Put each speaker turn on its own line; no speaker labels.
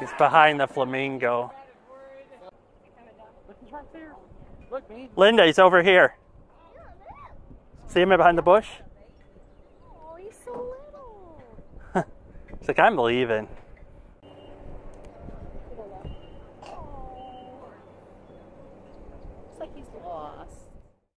He's behind the flamingo. Linda, he's over here. See him behind the bush?
Oh, he's so little.
He's like, I'm leaving. looks like he's lost.